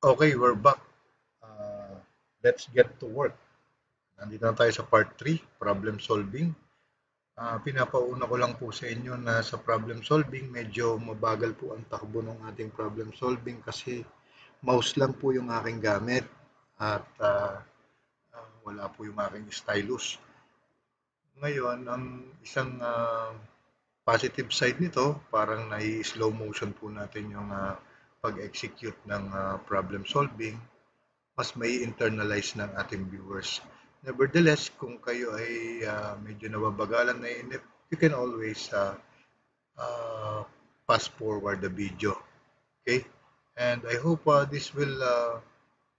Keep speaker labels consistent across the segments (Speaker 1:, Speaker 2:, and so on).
Speaker 1: Okay, we're back. Uh, let's get to work. Nandito na tayo sa part 3, problem solving. Uh, pinapauna ko lang po sa inyo na sa problem solving, medyo mabagal po ang takbo ng ating problem solving kasi mouse lang po yung aking gamit at uh, uh, wala po yung aking stylus. Ngayon, ang isang uh, positive side nito, parang nai-slow motion po natin yung uh, pag-execute ng uh, problem solving, mas may internalize ng ating viewers. Nevertheless, kung kayo ay uh, medyo nababagalan na inip, you can always uh, uh, pass forward the video. Okay? And I hope uh, this will uh,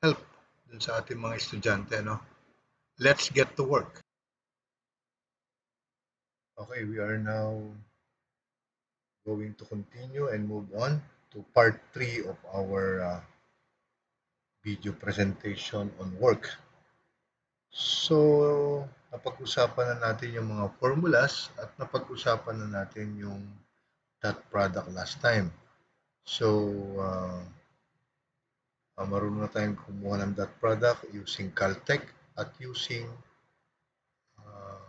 Speaker 1: help dun sa ating mga estudyante. No? Let's get to work. Okay, we are now going to continue and move on to part 3 of our uh, video presentation on work. So, napag-usapan na natin yung mga formulas at napag-usapan na natin yung dot product last time. So, uh, uh, marunong na tayong kumuha ng dot product using Caltech at using uh,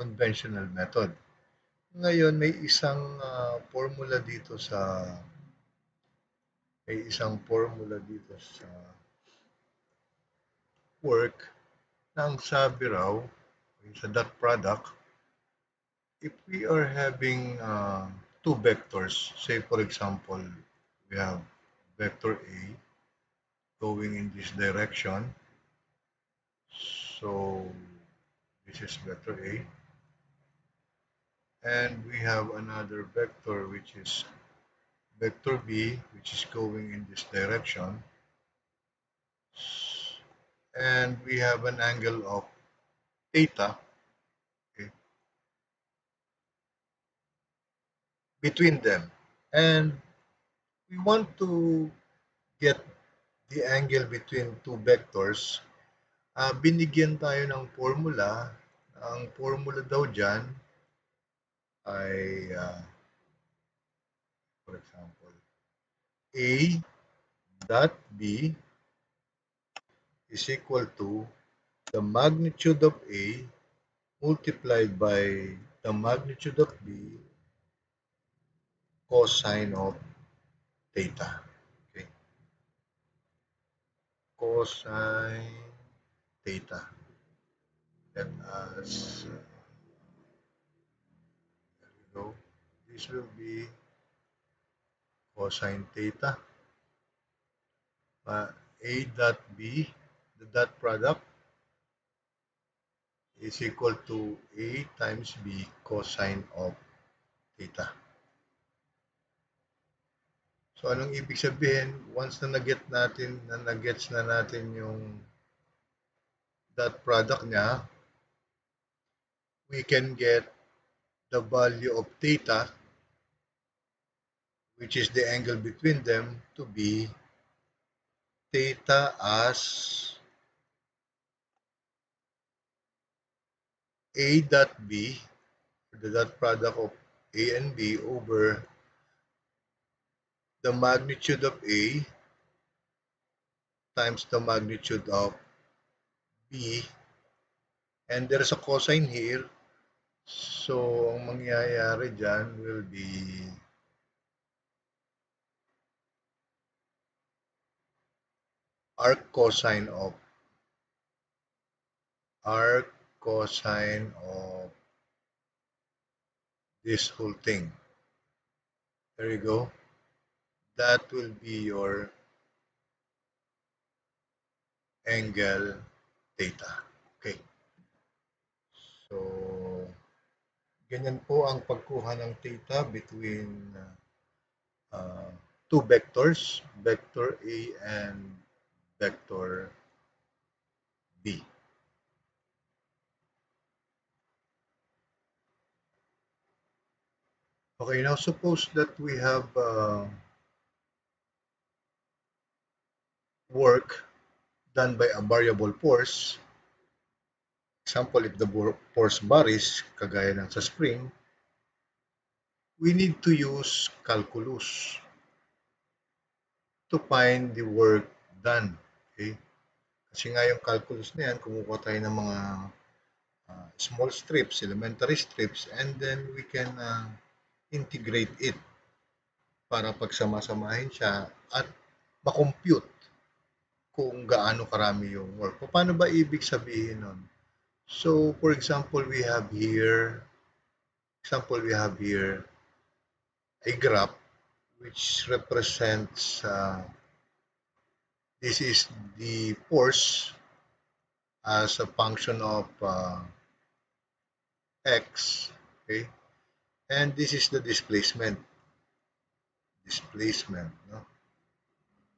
Speaker 1: conventional method. Ngayon, may isang uh, formula dito sa may isang formula dito sa work na ang sabi raw sa dot product if we are having uh, two vectors say for example we have vector A going in this direction so this is vector A and we have another vector which is vector B, which is going in this direction. And we have an angle of theta okay, between them. And we want to get the angle between two vectors. Uh, binigyan tayo ng formula. Ang formula daw dyan ay uh, for example, A dot B is equal to the magnitude of A multiplied by the magnitude of B cosine of theta. Okay. Cosine theta. Let us, uh, there we go. This will be cosine theta. Uh, A dot B, the dot product, is equal to A times B cosine of theta. So, anong ibig sabihin? Once na nag-get natin, na nag-gets na natin yung dot product niya, we can get the value of theta which is the angle between them to be theta as A dot B, the dot product of A and B over the magnitude of A times the magnitude of B. And there's a cosine here. So ang mangyayari dyan will be arc cosine of arc cosine of this whole thing. There you go. That will be your angle theta. Okay. So, ganyan po ang pagkuha ng theta between uh, two vectors, vector A and vector B. Okay, now suppose that we have uh, work done by a variable force. Example, if the force varies, kagaya ng sa spring, we need to use calculus to find the work done. Okay? Kasi nga yung calculus na yan, kumukuha tayo ng mga uh, small strips, elementary strips, and then we can uh, integrate it para pagsama-samahin siya at makompute kung gaano karami yung work. Paano ba ibig sabihin nun? So, for example, we have here, example, we have here a graph which represents uh, this is the force as a function of uh, x okay and this is the displacement displacement no?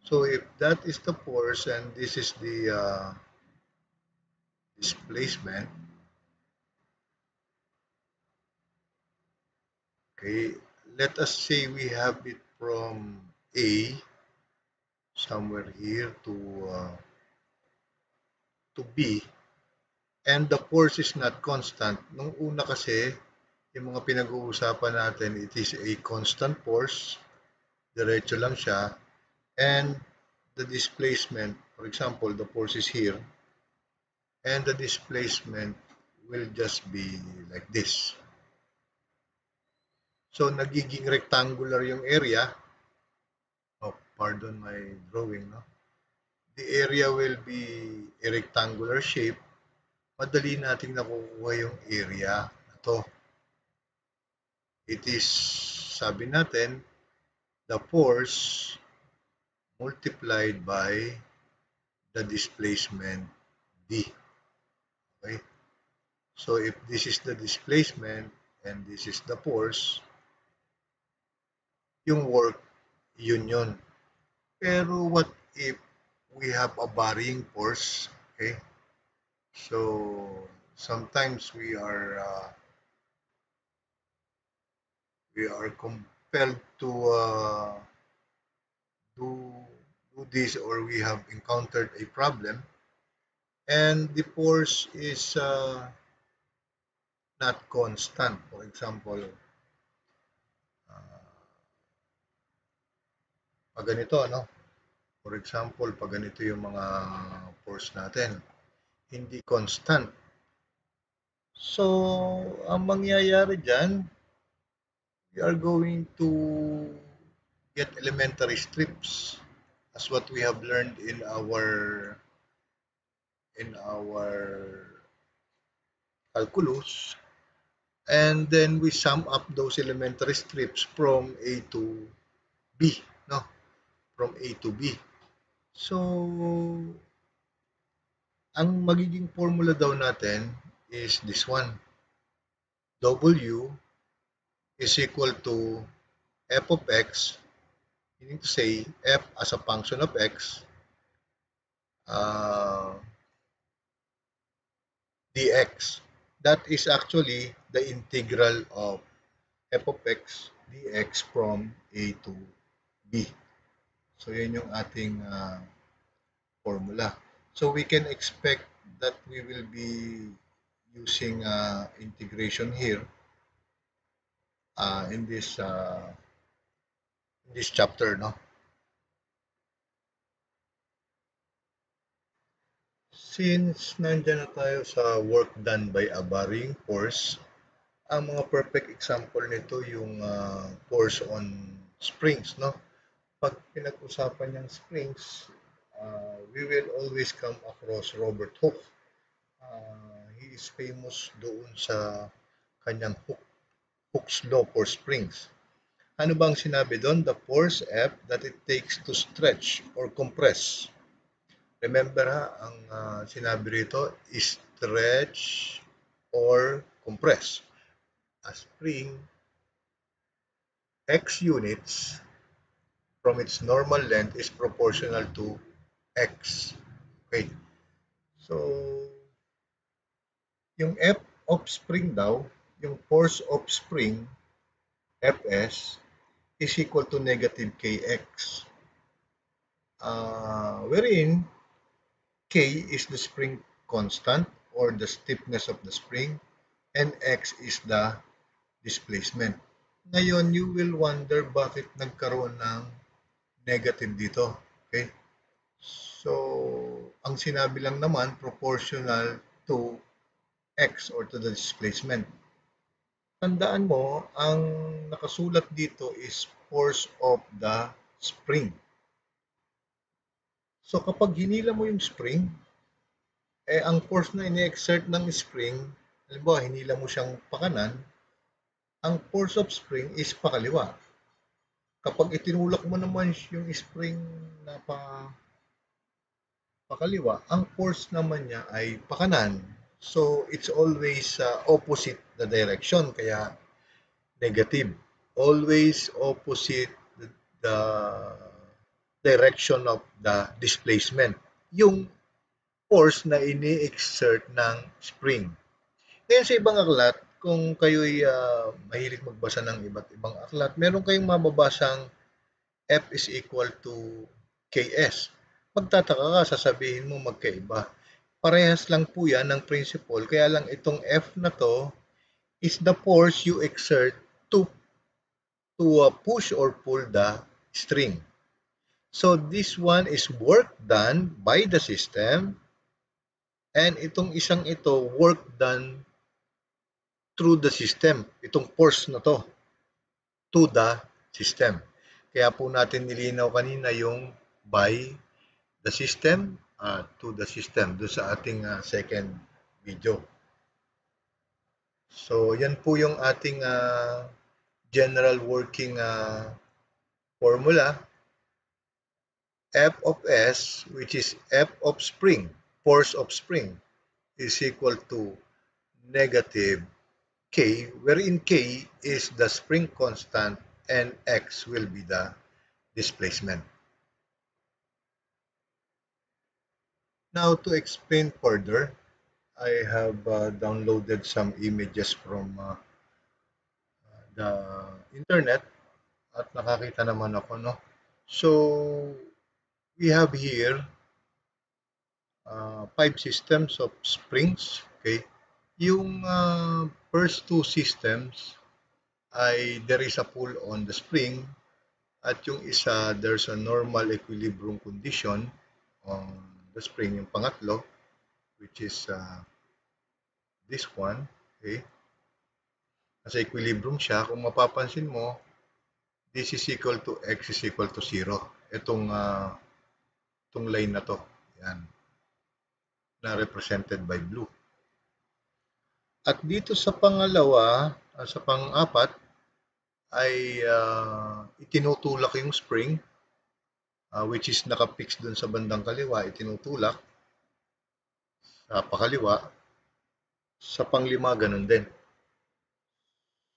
Speaker 1: so if that is the force and this is the uh, displacement okay let us say we have it from A somewhere here to uh, to B and the force is not constant. Nung una kasi, yung mga pinag-uusapan natin, it is a constant force, diretso lang siya, and the displacement, for example, the force is here, and the displacement will just be like this. So, nagiging rectangular yung area. Pardon my drawing, no? The area will be a rectangular shape. Madali nating nakukuha yung area na to. It is, sabi natin, the force multiplied by the displacement D. Okay? So, if this is the displacement and this is the force, yung work, yun yun. Pero what if we have a varying force, okay? So, sometimes we are uh, we are compelled to uh, do, do this or we have encountered a problem and the force is uh, not constant. For example, pag ganito, ano? For example, pag ganito yung mga force natin, hindi constant. So, ang mangyayari dyan, we are going to get elementary strips as what we have learned in our in our calculus and then we sum up those elementary strips from A to B no from A to B. So, ang magiging formula daw natin is this one. W is equal to f of x, meaning to say f as a function of x, uh, dx. That is actually the integral of f of x dx from a to b. So, yun yung ating uh, formula. So, we can expect that we will be using uh, integration here uh, in this uh, in this chapter, no? Since nandiyan na tayo sa work done by a varying force, ang mga perfect example nito yung uh, force on springs, no? Pag pinag-usapan ng springs, uh, we will always come across Robert Hooke. Uh, he is famous doon sa kanyang Hooke, Hooke's law for springs. Ano bang sinabi doon? The force F that it takes to stretch or compress. Remember ha, ang uh, sinabi rito is stretch or compress. A spring X units from its normal length is proportional to x. Okay. So, yung F of spring daw, yung force of spring, Fs, is equal to negative kx. Uh, wherein, k is the spring constant or the stiffness of the spring and x is the displacement. Ngayon, you will wonder bakit nagkaroon ng negative dito. Okay? So, ang sinabi lang naman, proportional to x or to the displacement. Tandaan mo, ang nakasulat dito is force of the spring. So, kapag hinila mo yung spring, eh, ang force na ini-exert ng spring, halimbawa, hinila mo siyang pakanan, ang force of spring is pakaliwa. Kapag itinulak mo naman yung spring na pa pakaliwa, ang force naman niya ay pakanan. So, it's always uh, opposite the direction, kaya negative. Always opposite the, the direction of the displacement. Yung force na ini-exert ng spring. Ngayon sa ibang aklat, kung kayo'y uh, mahilig magbasa ng iba't ibang aklat, meron kayong mababasang F is equal to KS magtataka ka, sasabihin mo magkaiba. Parehas lang po yan ng principle, kaya lang itong F na to is the force you exert to, to uh, push or pull the string. So this one is work done by the system and itong isang ito work done through the system. Itong force na to to the system. Kaya po natin nilinaw kanina yung by the system uh, to the system do sa ating uh, second video. So, yan po yung ating uh, general working uh, formula. F of S, which is F of spring, force of spring, is equal to negative K, wherein K is the spring constant and X will be the displacement. Now to explain further, I have uh, downloaded some images from uh, the internet at nakakita naman ako no. So we have here uh, five systems of springs, okay? Yung uh, first two systems ay there is a pull on the spring at yung isa there's a normal equilibrium condition on the spring. Yung pangatlo which is uh, this one okay? Nasa equilibrium siya. Kung mapapansin mo this is equal to x is equal to 0 itong uh, itong line na to. Yan. Na represented by blue at dito sa pangalawa uh, sa pang-apat ay uh, itinutulak yung spring uh, which is nakapix dun sa bandang kaliwa, itinutulak sa pakaliwa, sa panglima ganun din.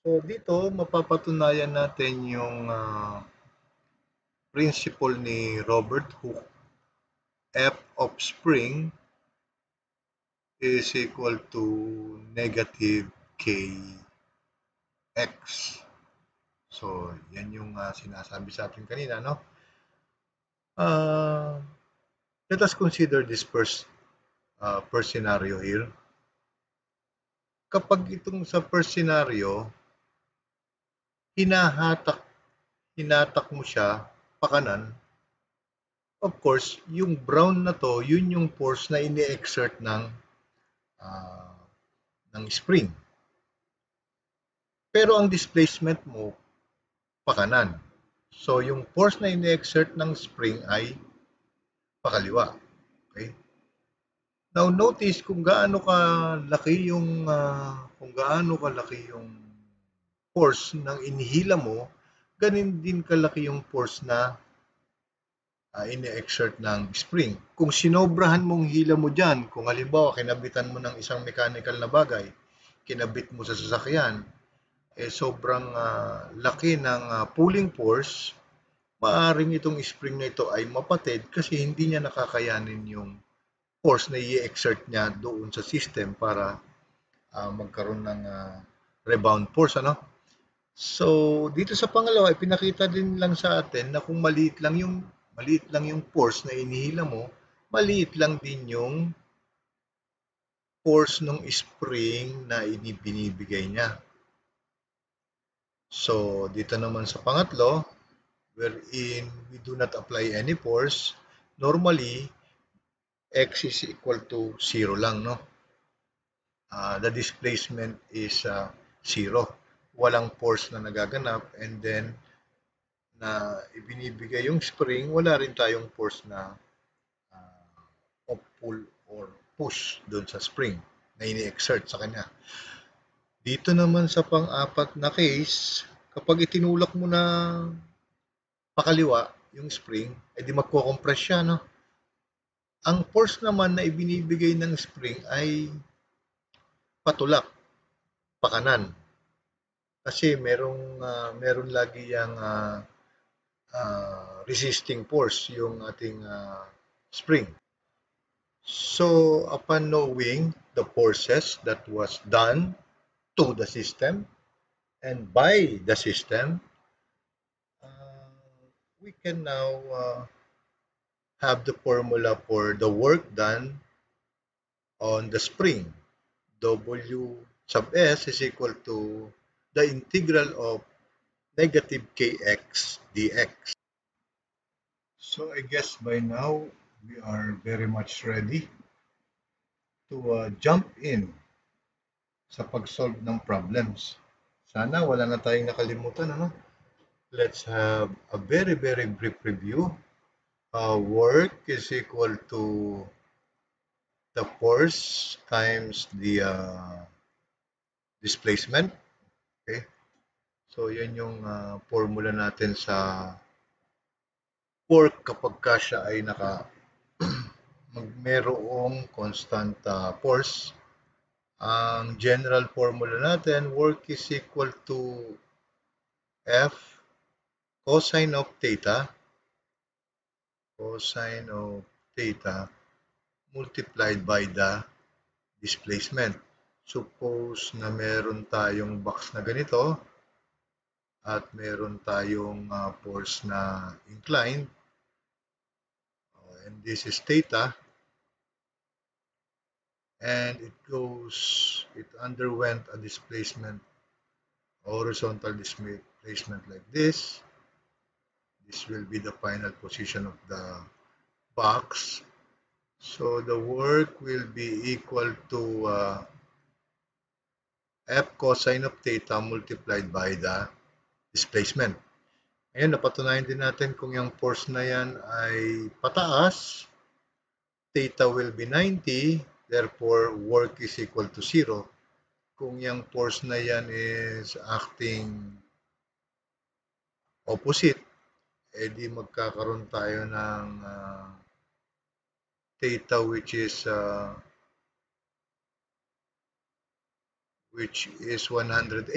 Speaker 1: So dito mapapatunayan natin yung uh, principle ni Robert Hooke. F of spring is equal to negative kx. So, yan yung uh, sinasabi sa atin kanina, no? Uh, let us consider this first, uh, first scenario here. Kapag itong sa first scenario, hinahatak, hinatak mo siya pakanan, of course, yung brown na to, yun yung force na ini-exert ng uh, ng spring. Pero ang displacement mo, pakanan. So, yung force na ini-exert ng spring ay pakaliwa. Okay? Now, notice kung gaano kalaki yung uh, kung gaano kalaki yung force ng inihila mo, ganin din kalaki yung force na uh, ini-exert ng spring. Kung sinobrahan mong hila mo dyan, kung halimbawa kinabitan mo ng isang mechanical na bagay, kinabit mo sa sasakyan, eh sobrang uh, laki ng uh, pulling force, maaring itong spring na ito ay mapatid kasi hindi niya nakakayanin yung force na i-exert niya doon sa system para uh, magkaroon ng uh, rebound force ano so dito sa pangalawa ipinakita din lang sa atin na kung maliit lang yung maliit lang yung force na inihila mo maliit lang din yung force ng spring na binibigay niya So, dito naman sa pangatlo, wherein we do not apply any force, normally, x is equal to 0 lang, no? Uh, the displacement is uh, 0. Walang force na nagaganap and then na ibinibigay yung spring, wala rin tayong force na uh, pull or push doon sa spring na ini-exert sa kanya. Dito naman sa pang-apat na case, kapag itinulak mo na pakaliwa yung spring, edi magko-compress siya, no? Ang force naman na ibinibigay ng spring ay patulak, pakanan. Kasi merong uh, meron lagi yang uh, uh, resisting force yung ating uh, spring. So upon knowing the forces that was done to the system and by the system, uh, we can now uh, have the formula for the work done on the spring. W sub S is equal to the integral of negative kx dx. So I guess by now we are very much ready to uh, jump in sa pag-solve ng problems. Sana wala na tayong nakalimutan. Ano? Let's have a very, very brief review uh, work is equal to the force times the uh, displacement. So, yan yung uh, formula natin sa work kapag ka siya ay naka magmerong constant uh, force. Ang general formula natin, work is equal to F cosine of theta cosine of theta multiplied by the displacement. Suppose na meron tayong box na ganito at meron tayong uh, force na inclined oh, and this is theta. And it goes it underwent a displacement horizontal displacement like this. This will be the final position of the box. So the work will be equal to uh, f cosine of theta multiplied by the displacement. Ngayon, napatunayan din natin kung yung force na yan ay pataas, theta will be 90, therefore work is equal to 0. Kung yung force na yan is acting opposite, eh di magkakaroon tayo ng uh, theta which is uh, which is 180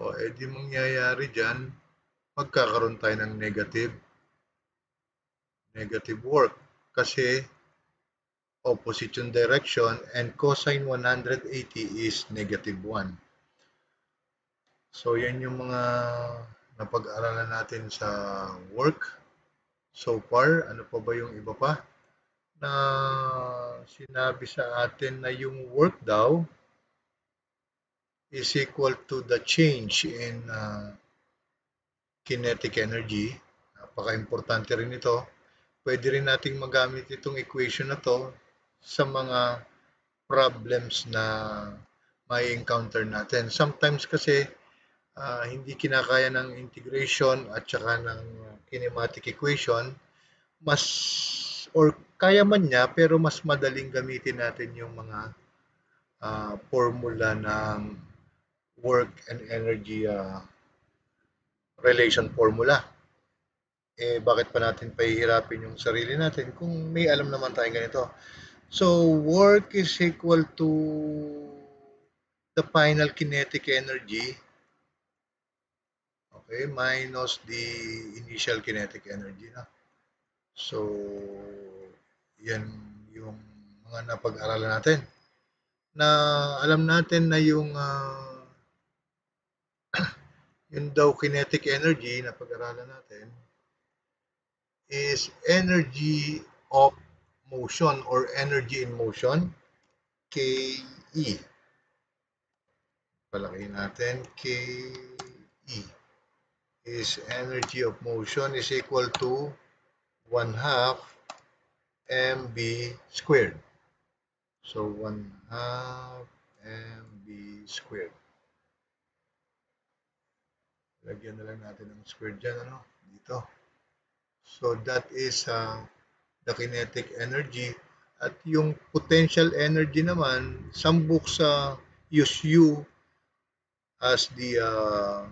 Speaker 1: o eh di mangyayari dyan magkakaroon tayo ng negative negative work kasi opposite yung direction and cosine 180 is negative 1 So, yan yung mga napag-aralan natin sa work so far. Ano pa ba yung iba pa? Na sinabi sa atin na yung work daw is equal to the change in uh, kinetic energy. Napaka-importante rin ito. Pwede rin nating magamit itong equation na to sa mga problems na may encounter natin. Sometimes kasi uh, hindi kinakaya ng integration at saka ng kinematic equation, mas or kaya man niya pero mas madaling gamitin natin yung mga uh, formula ng work and energy uh, relation formula. Eh, bakit pa natin pahihirapin yung sarili natin kung may alam naman tayo ganito? So, work is equal to the final kinetic energy Okay, minus the initial kinetic energy na. So, yan yung mga napag-aralan natin. Na alam natin na yung uh, yung daw kinetic energy na pag-aralan natin is energy of motion or energy in motion KE. Palaki natin KE. is energy of motion is equal to 1 half mb squared. So 1 half mb squared. Lagyan na lang natin ng squared dyan, ano? Dito. So that is uh, the kinetic energy. At yung potential energy naman, some books uh, use U as the uh,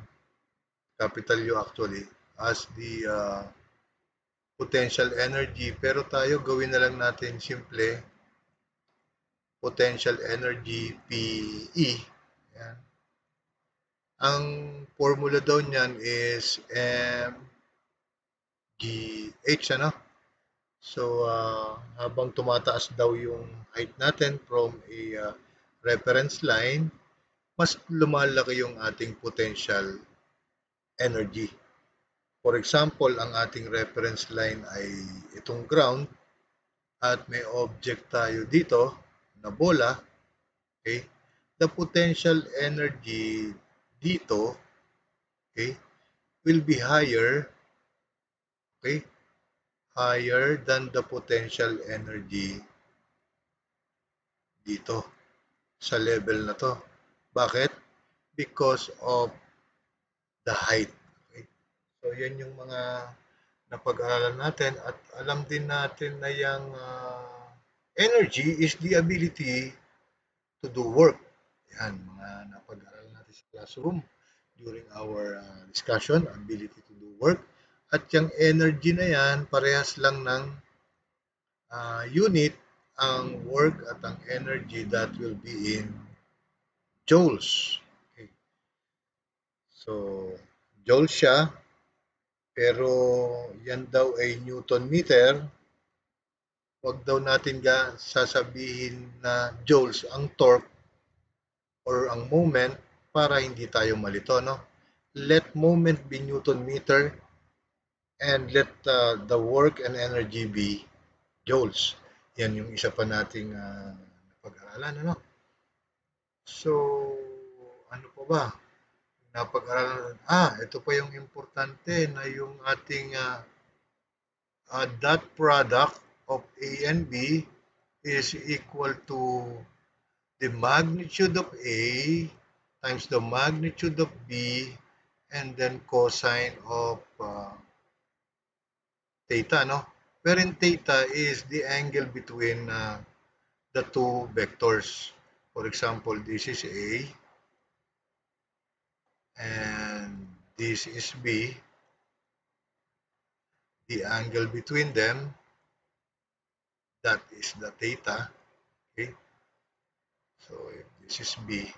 Speaker 1: capital U actually, as the uh, potential energy. Pero tayo gawin na lang natin simple potential energy PE. Yan. Ang formula daw niyan is mgh ano? So uh, habang tumataas daw yung height natin from a uh, reference line, mas lumalaki yung ating potential energy. For example, ang ating reference line ay itong ground at may object tayo dito na bola, okay? The potential energy dito, okay, will be higher, okay, higher than the potential energy dito sa level na to. Bakit? Because of the height. Okay? So, yan yung mga napag-aralan natin at alam din natin na yung uh, energy is the ability to do work. Yan, mga napag-aralan classroom during our uh, discussion, ability to do work. At yung energy na yan, parehas lang ng uh, unit ang work at ang energy that will be in joules. Okay. So, joules siya, pero yan daw ay Newton meter. Huwag daw natin ga sasabihin na joules ang torque or ang moment para hindi tayo malito. No? Let moment be Newton meter and let uh, the work and energy be joules. Yan yung isa pa nating uh, napag-aralan. Ano? So, ano pa ba? Napag-aralan. Ah, ito pa yung importante na yung ating uh, uh, dot product of A and B is equal to the magnitude of A times the magnitude of B and then cosine of uh, theta, no? wherein theta is the angle between uh, the two vectors. For example, this is A and this is B. The angle between them, that is the theta. Okay. So, if this is B.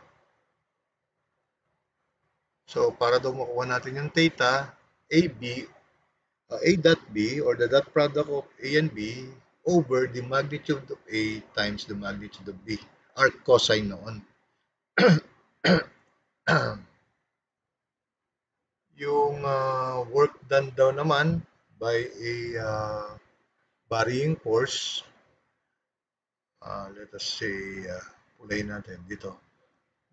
Speaker 1: So, para daw makuha natin yung theta, AB uh, A dot B or the dot product of A and B over the magnitude of A times the magnitude of B. Arc cosine noon. yung uh, work done daw naman by a uh, varying force, uh, let us say, uh, pulay natin dito.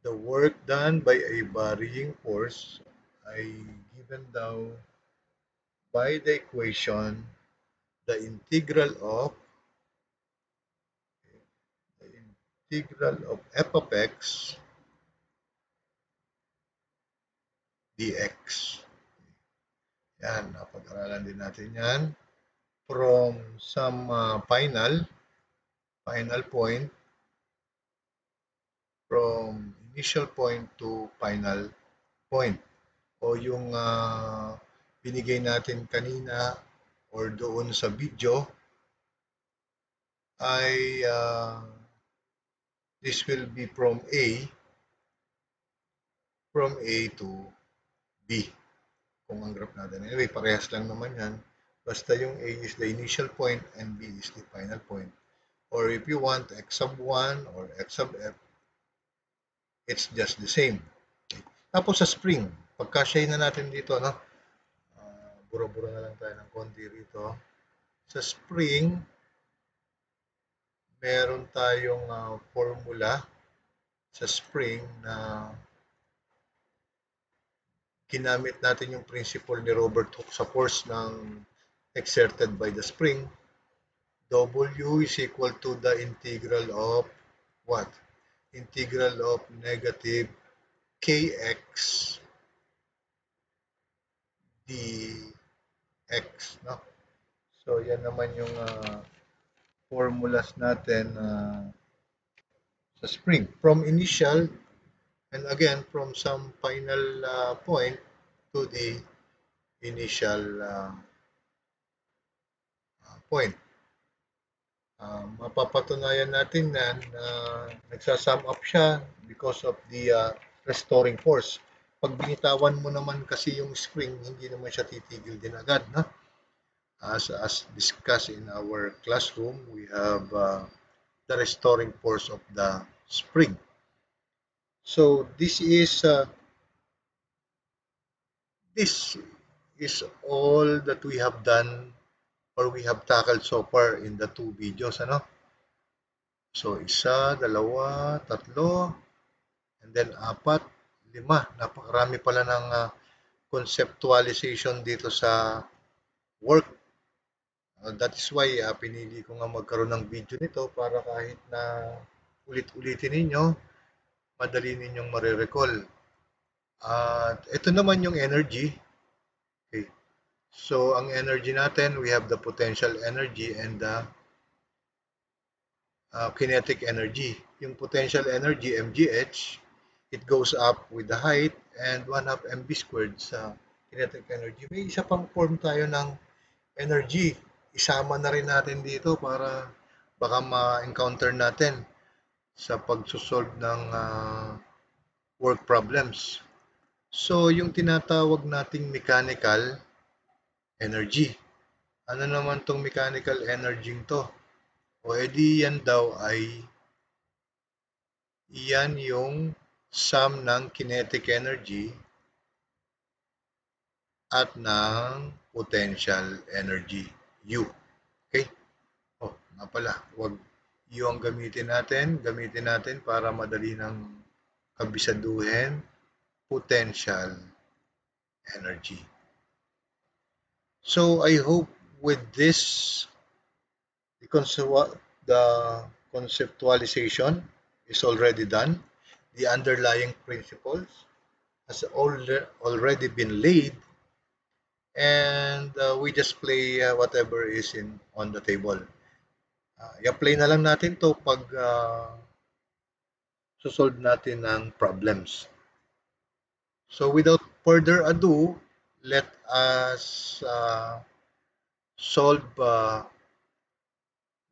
Speaker 1: The work done by a varying force ay given daw by the equation the integral of the integral of f of x dx. Yan, napag-aralan din natin yan from some uh, final final point from initial point to final point o yung uh, binigay natin kanina or doon sa video ay uh, this will be from A from A to B kung ang graph natin. Anyway, parehas lang naman yan. Basta yung A is the initial point and B is the final point. Or if you want x sub 1 or x sub f, it's just the same. Okay. Tapos sa spring, pagkasya na natin dito, no? bura-bura na lang tayo ng konti rito. Sa spring, meron tayong uh, formula sa spring na ginamit natin yung principle ni Robert Hooke sa force ng exerted by the spring, W is equal to the integral of what? Integral of negative kx dx. No? So, yan naman yung uh, formulas natin uh, sa spring. From initial, and again, from some final uh, point to the initial uh, point. Uh, mapapatunayan natin na uh, nagsasum up siya because of the uh, restoring force. Pag binitawan mo naman kasi yung spring, hindi naman siya titigil din agad. No? As, as discussed in our classroom, we have uh, the restoring force of the spring. So this is uh, this is all that we have done or we have tackled so far in the two videos, ano? So, isa, dalawa, tatlo, and then apat, lima. Napakarami pala ng uh, conceptualization dito sa work. Uh, that is why uh, pinili ko nga magkaroon ng video nito para kahit na ulit-ulitin ninyo, madali ninyong marirecall. At uh, ito naman yung energy. So, ang energy natin, we have the potential energy and the uh, kinetic energy. Yung potential energy, mgh, it goes up with the height and 1 half mv squared sa kinetic energy. May isa pang form tayo ng energy. Isama na rin natin dito para baka ma-encounter natin sa pagsosolve ng uh, work problems. So, yung tinatawag nating mechanical energy. Ano naman tong mechanical energy to? O edi yan daw ay yan yung sum ng kinetic energy at ng potential energy U. Okay? Oh, nga pala, wag U ang gamitin natin. Gamitin natin para madali ng kabisaduhin potential energy. So I hope with this, the, the conceptualization is already done. The underlying principles has already been laid and uh, we just play uh, whatever is in on the table. Uh, i-apply na lang natin to pag uh, solve natin ng problems. So without further ado, let us uh, solve uh,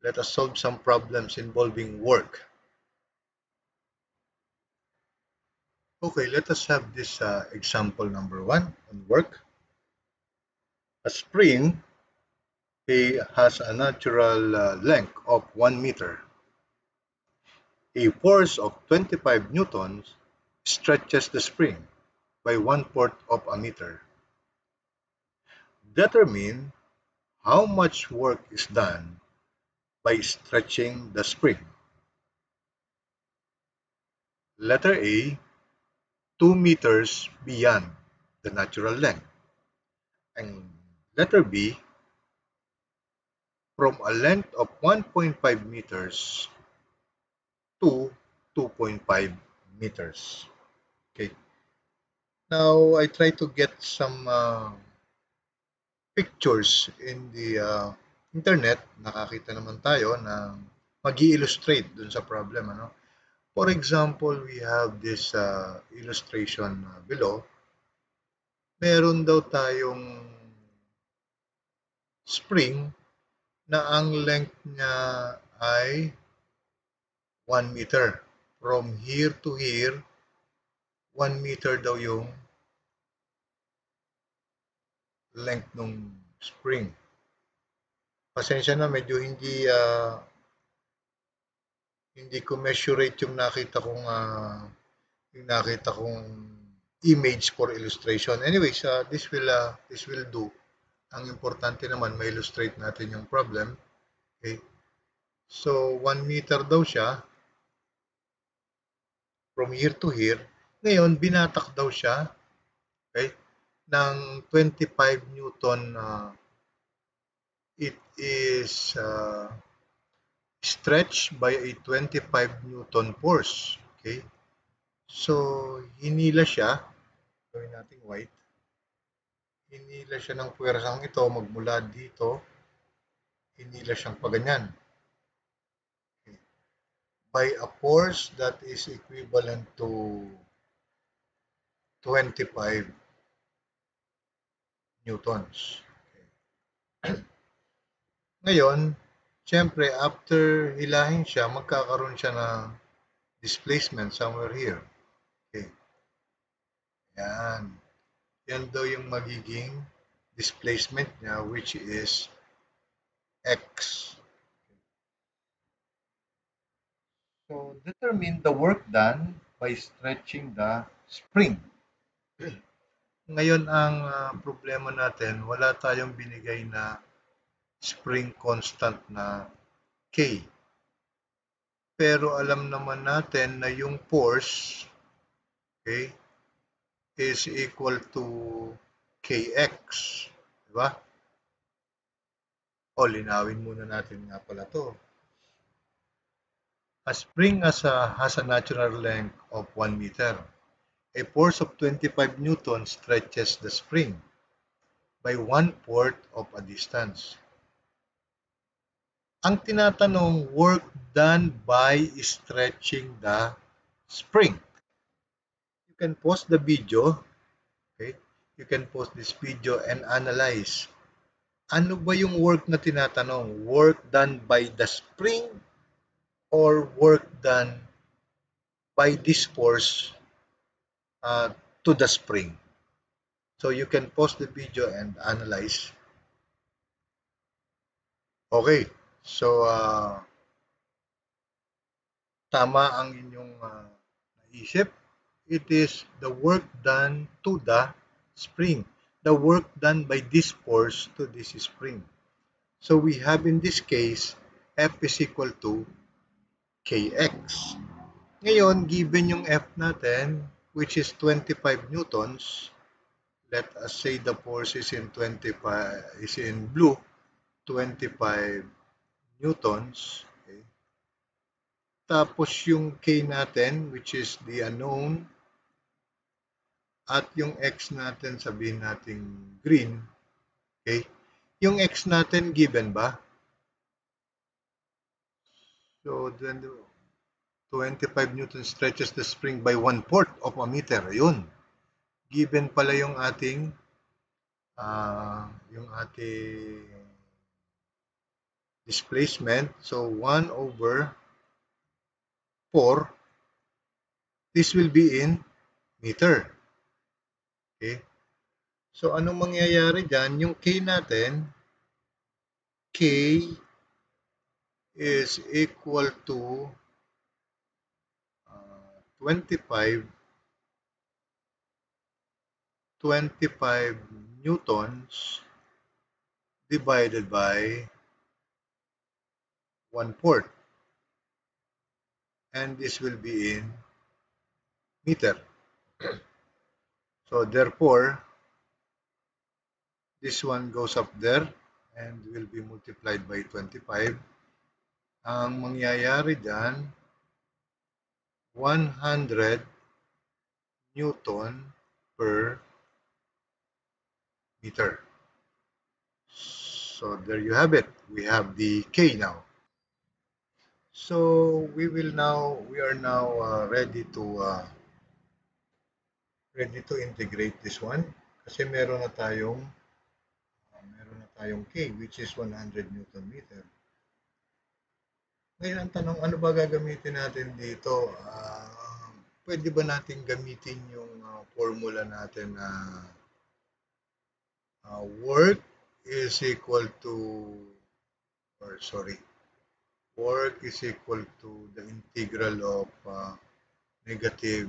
Speaker 1: let us solve some problems involving work. Okay, let us have this uh, example number one on work. A spring has a natural uh, length of 1 meter. A force of 25 newtons stretches the spring by one-fourth of a meter. Determine how much work is done by stretching the spring. Letter A, 2 meters beyond the natural length. And letter B, from a length of 1.5 meters to 2.5 meters. Okay. Now, I try to get some uh, pictures in the uh, internet, nakakita naman tayo na mag illustrate dun sa problem. Ano? For example, we have this uh, illustration below. Meron daw tayong spring na ang length niya ay 1 meter. From here to here, 1 meter daw yung length ng spring. Pasensya na, medyo hindi uh, hindi ko measurate yung nakita kong uh, yung nakita kong image for illustration. Anyways, uh, this will uh, this will do. Ang importante naman, ma-illustrate natin yung problem. Okay? So, 1 meter daw siya from here to here. Ngayon, binatak daw siya. Okay? Ng 25 Newton uh, it is uh, stretched by a 25 Newton force. Okay? So, hinila siya. Gawin natin white. Hinila siya ng puwersang ito magmula dito. Hinila siyang paganyan. Okay. By a force that is equivalent to 25 newtons. Okay. Ngayon, syempre, after hilahin siya, magkakaroon siya ng displacement somewhere here. Okay. Yan. Yan daw yung magiging displacement niya, which is x. So, determine the work done by stretching the spring. Ngayon, ang uh, problema natin, wala tayong binigay na spring constant na K. Pero alam naman natin na yung force okay, is equal to Kx. Diba? O, linawin muna natin nga pala to. A spring has a, has a natural length of 1 meter. A force of 25 newton stretches the spring by one-fourth of a distance. Ang tinatanong, work done by stretching the spring. You can pause the video. Okay? You can pause this video and analyze. Ano ba yung work na tinatanong? Work done by the spring or work done by this force uh, to the spring? So you can pause the video and analyze. Okay. So, uh, tama ang inyong uh, naisip. It is the work done to the spring. The work done by this force to this spring. So, we have in this case, F is equal to Kx. Ngayon, given yung F natin, which is 25 newtons, let us say the force is in 25 is in blue 25 newtons. Okay. Tapos yung K natin, which is the unknown, at yung X natin, sabihin natin green. Okay. Yung X natin, given ba? So, 25 newton stretches the spring by one-fourth of a meter. Ayun. Given pala yung ating uh, yung ating displacement. So 1 over 4, this will be in meter. Okay? So anong mangyayari dyan? Yung K natin, K is equal to 25 25 newtons divided by one fourth. And this will be in meter. so therefore, this one goes up there and will be multiplied by 25. Ang mangyayari dyan, 100 Newton per meter. So there you have it. We have the K now. So we will now, we are now uh, ready to uh, ready to integrate this one kasi meron na tayong uh, meron na tayong K which is 100 Newton meter. Ngayon ang tanong, ano ba gagamitin natin dito? Uh, pwede ba natin gamitin yung uh, formula natin na uh, work is equal to or sorry work is equal to the integral of uh, negative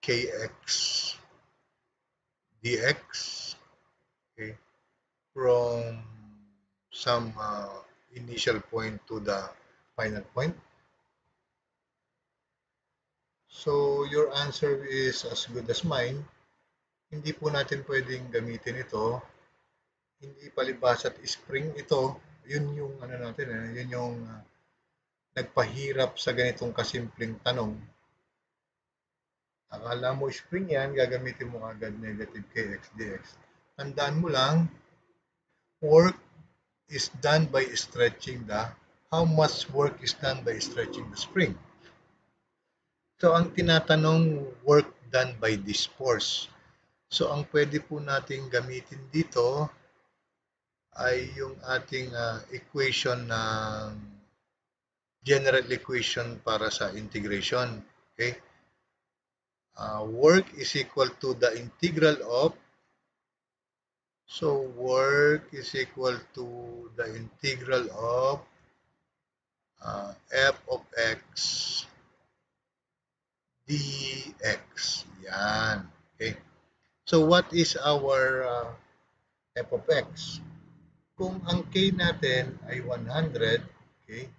Speaker 1: kx dx okay, from some uh, initial point to the final point. So your answer is as good as mine. hindi po natin pwedeng gamitin ito. Hindi palibas at spring ito. Yun yung ano natin, eh, yun yung uh, nagpahirap sa ganitong kasimpleng tanong. Akala mo spring yan, gagamitin mo agad negative kx dx. Tandaan mo lang, work is done by stretching the, how much work is done by stretching the spring. So, ang tinatanong, work done by this force. So, ang pwede po nating gamitin dito ay yung ating uh, equation ng general equation para sa integration. Okay? Uh, work is equal to the integral of so work is equal to the integral of uh, f of x dx. Yan. Okay. So what is our uh, f of x? Kung ang k natin ay 100, okay,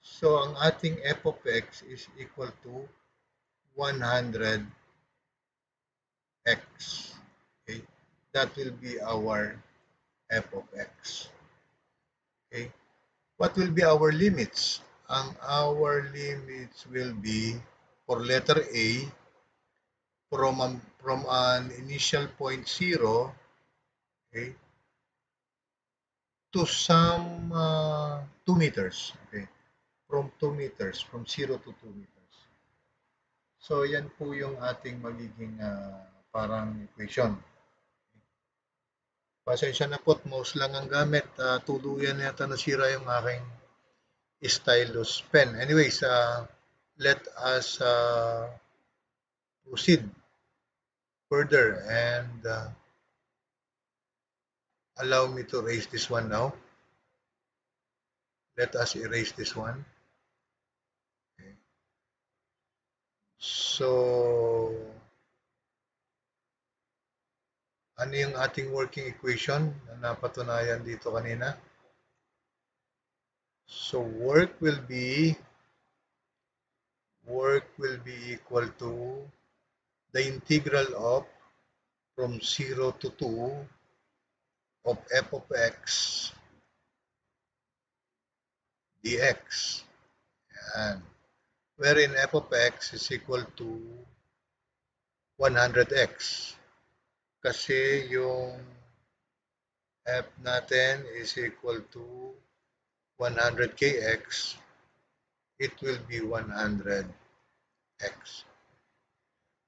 Speaker 1: so ang ating f of x is equal to 100 x. Okay, that will be our f of x. Okay, what will be our limits? Ang our limits will be for letter A from a, from an initial point 0 okay, to some uh, 2 meters. Okay, from 2 meters, from 0 to 2 meters. So, yan po yung ating magiging uh, parang equation. Pasensya na po, mouse lang ang gamit. Uh, tuluyan yata nasira yung aking stylus pen. Anyways, uh, let us uh, proceed further and uh, allow me to erase this one now. Let us erase this one. Okay. So, ano yung ating working equation na napatunayan dito kanina? So, work will be work will be equal to the integral of from 0 to 2 of f of x dx. Yan. Wherein f of x is equal to 100x. Kasi yung f natin is equal to 100kx, it will be 100x.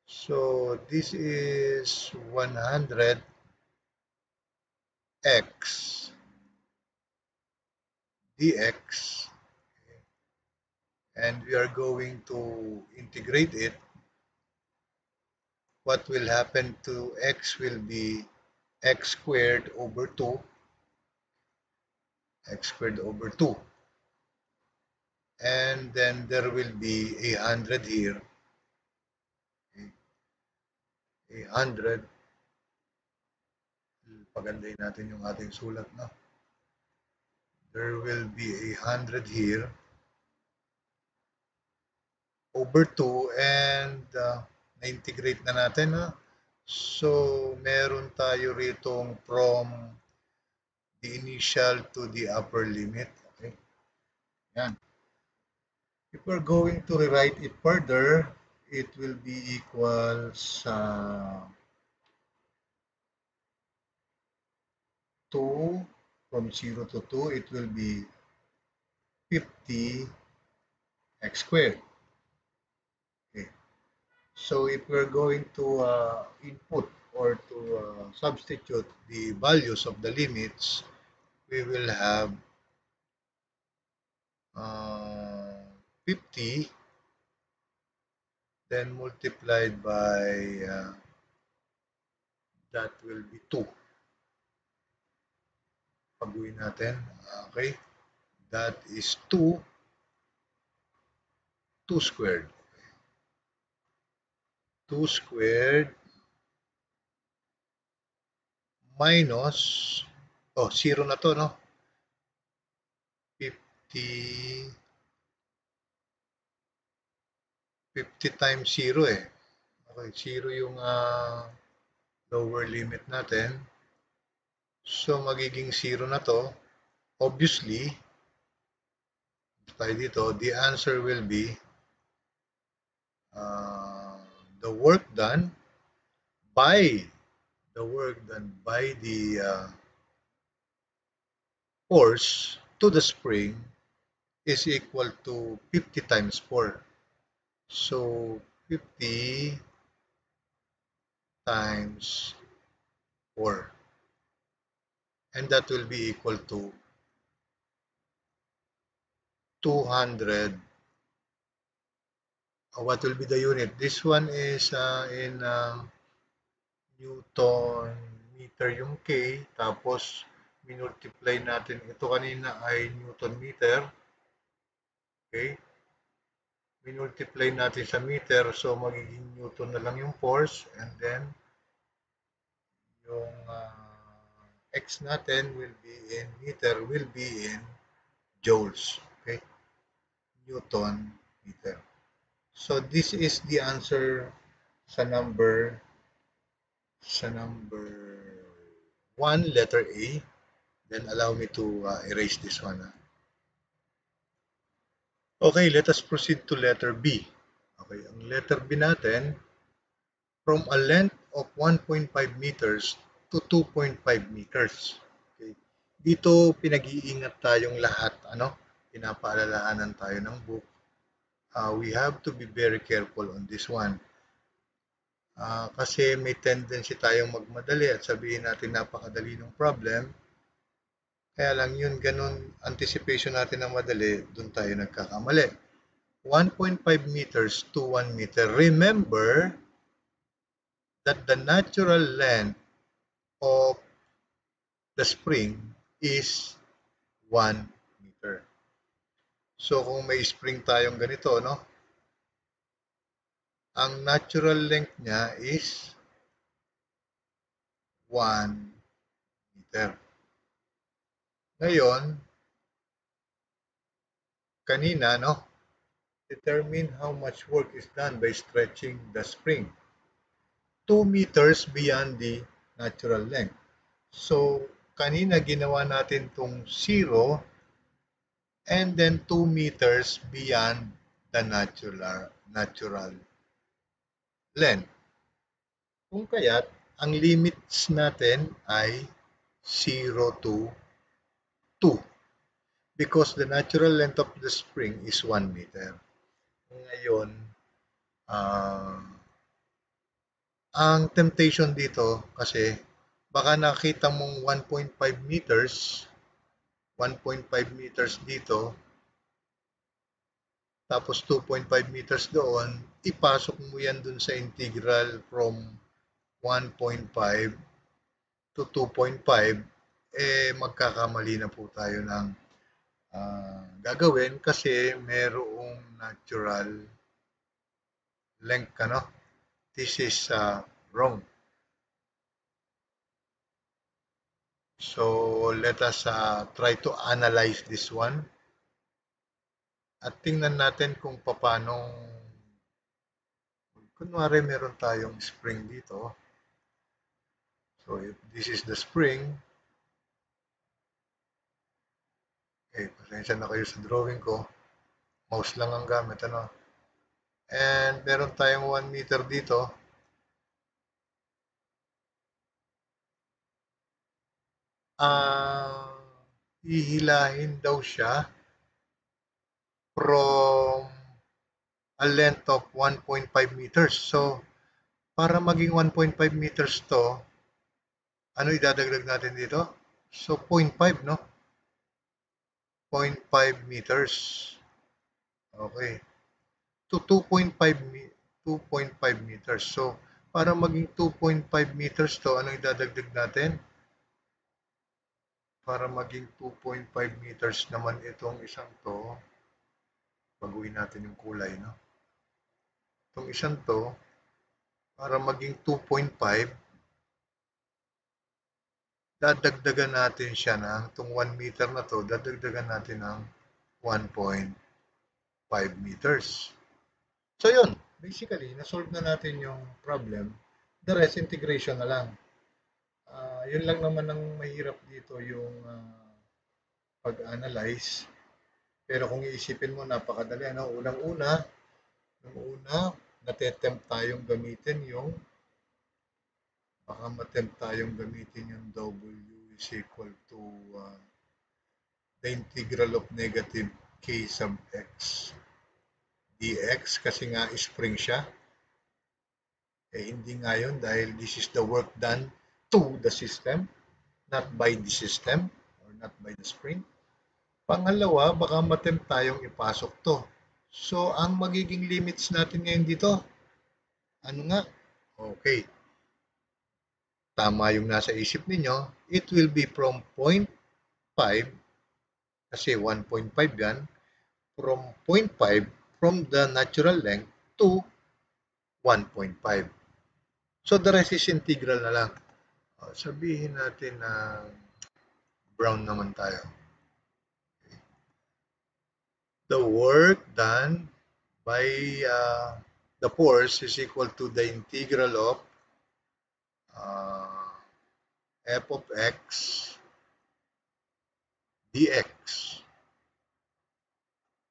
Speaker 1: So this is 100 x dx and we are going to integrate it what will happen to x will be x squared over 2 x squared over 2 and then there will be a hundred here. 100 pagandahin natin yung ating sulat no? There will be a 100 here over 2 and uh, na-integrate na natin no? so meron tayo ritong from the initial to the upper limit okay? Yan. If we're going to rewrite it further it will be equals uh, 2 from 0 to 2 it will be 50 x squared so if we're going to uh, input or to uh, substitute the values of the limits we will have uh, 50 then multiplied by uh, that will be 2. Paguin natin. Okay. That is 2. 2 squared. 2 squared minus oh, 0 na to, no? 50 50 times 0 eh. Okay, 0 yung uh, lower limit natin. So, magiging 0 na to. Obviously, tayo dito, the answer will be uh, the work done by the work done by the uh, force to the spring is equal to 50 times 4. So 50 times 4. And that will be equal to 200. Uh, what will be the unit? This one is uh, in uh, Newton meter yung K. Tapos minultiply natin. Ito kanina ay Newton meter. Okay? Minultiply natin sa meter. So, magiging Newton na lang yung force. And then, yung uh, X natin will be in meter, will be in joules. Okay? Newton meter. So, this is the answer sa number sa number 1, letter A. Then allow me to uh, erase this one. Huh? Okay, let us proceed to letter B. Okay, ang letter B natin, from a length of 1.5 meters to 2.5 meters. Okay. Dito pinag-iingat tayong lahat, ano? Pinapaalalahanan tayo ng book. Uh, we have to be very careful on this one. Uh, kasi may tendency tayong magmadali at sabihin natin napakadali ng problem kaya lang yun, ganun, anticipation natin ng madali, doon tayo nagkakamali. 1.5 meters to 1 meter. Remember that the natural length of the spring is 1 meter. So kung may spring tayong ganito, no? Ang natural length niya is 1 meter. Ngayon, kanina, no? Determine how much work is done by stretching the spring 2 meters beyond the natural length. So, kanina ginawa natin tong 0 and then 2 meters beyond the natural natural length. Kung kaya't, ang limits natin ay 0 to 2 because the natural length of the spring is 1 meter. Ngayon, uh, ang temptation dito kasi baka nakita mong 1.5 meters 1.5 meters dito tapos 2.5 meters doon ipasok mo yan dun sa integral from 1.5 to 2.5 eh magkakamali na po tayo ng uh, gagawin kasi merong natural length ano? This is uh, wrong so let us uh, try to analyze this one at tingnan natin kung paano kunwari meron tayong spring dito so if this is the spring Okay, pasensya na kayo sa drawing ko. Mouse lang ang gamit, ano. And meron tayong 1 meter dito. Uh, ihilahin daw siya from a length of 1.5 meters. So, para maging 1.5 meters to, ano idadagdag natin dito? So, 0.5, no? 2.5 meters. Okay. To 2.5 2.5 meters. So, para maging 2.5 meters to, ano idadagdag natin? Para maging 2.5 meters naman itong isang to, baguhin natin yung kulay, no? Itong isang to, para maging 2.5, dadagdagan natin siya ng, itong 1 meter na to, dadagdagan natin ng 1.5 meters. So yun, basically, na-solve na natin yung problem. The rest, integration na lang. Ah, yun lang naman ang mahirap dito yung ah, pag-analyze. Pero kung iisipin mo, napakadali. Ano? Unang-una, nung una, natetempt tayong gamitin yung baka matempt tayong gamitin yung W is equal to uh, the integral of negative k sub x dx kasi nga spring siya. Eh, hindi nga yun dahil this is the work done to the system, not by the system or not by the spring. Pangalawa, baka matempt tayong ipasok to. So, ang magiging limits natin ngayon dito, ano nga? Okay. Tama yung nasa isip ninyo. It will be from 0.5, kasi 1.5 yan, from 0.5 from the natural length to 1.5. So, the rest is integral na lang. Sabihin natin na brown naman tayo. The work done by uh, the force is equal to the integral of uh, f of x dx.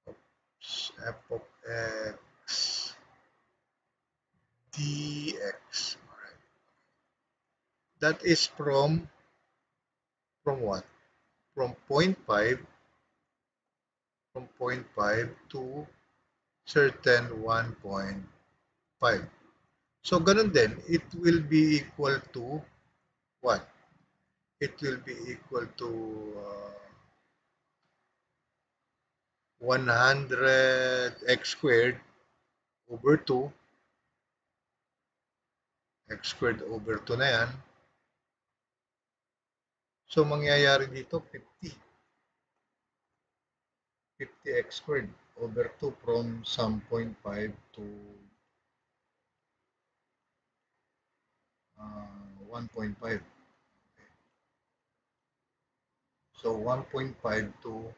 Speaker 1: Oops, f of x dx. That is from from what? From 0.5 from 0.5 to certain 1.5. So, ganun din, it will be equal to what? It will be equal to uh, 100x squared over 2 x squared over 2 na yan. So, mangyayari dito 50. 50x squared over 2 from sum 0.5 to uh, 1.5. Okay. So, 1.5 to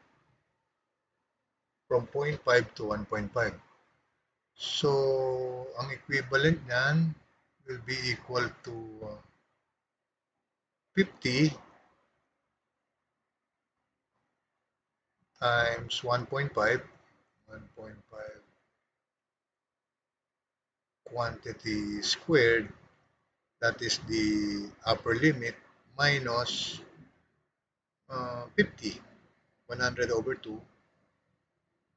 Speaker 1: from 0.5 to 1.5. So, ang equivalent niyan will be equal to uh, 50 times 1.5 1.5 quantity squared that is the upper limit minus uh, 50 100 over 2